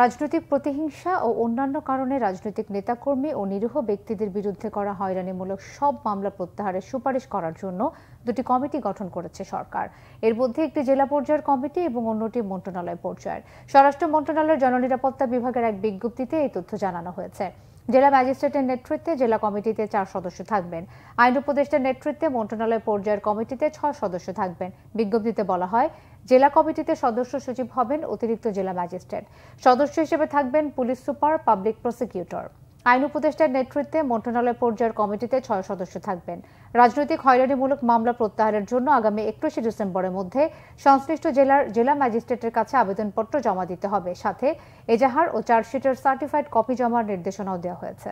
রাজনৈতিক প্রতিহিংসা ও অন্যান্য কারণে রাজনৈতিক নেতাকর্মী ও নিরীহ ব্যক্তিদের বিরুদ্ধে করা হয়রানিমূলক সব মামলা প্রত্যাহারের সুপারিশ করার জন্য দুটি কমিটি গঠন করেছে সরকার। এর মধ্যে একটি জেলা পর্যায়ের কমিটি এবং অন্যটি মন্ত্রণালয় পর্যায়ের। স্বরাষ্ট্র মন্ত্রণালয়ের জননিরাপত্তা বিভাগের এক বিজ্ঞপ্তিতে এই তথ্য জানানো হয়েছে। জেলা ম্যাজিস্ট্রেটের নেতৃত্বে জেলা কমিটিতে চার সদস্য থাকবেন। আইন উপদেষ্টার নেতৃত্বে মন্ত্রণালয় পর্যায়ের কমিটিতে ছয় সদস্য থাকবেন। বিজ্ঞপ্তিতে বলা হয়, জেলা কমিটিতে সদস্য সচিব হবেন অতিরিক্ত জেলা ম্যাজিস্ট্রেট। সদস্য হিসেবে থাকবেন পুলিশ সুপার, পাবলিক প্রসিকিউটর। আইন উপদেষ্টার নেতৃত্বে মন্ত্রণালয় পর্যায়ের কমিটিতে ছয় সদস্য থাকবেন। রাজনৈতিক হয়রানিমূলক মামলা প্রত্যাহারের জন্য আগামী একত্রিশে ডিসেম্বরের মধ্যে সংশ্লিষ্ট জেলার জেলা ম্যাজিস্ট্রেটের কাছে আবেদনপত্র জমা দিতে হবে। সাথে এজাহার ও চার্জশিটের সার্টিফাইড কপি জমার নির্দেশনাও দেওয়া হয়েছে।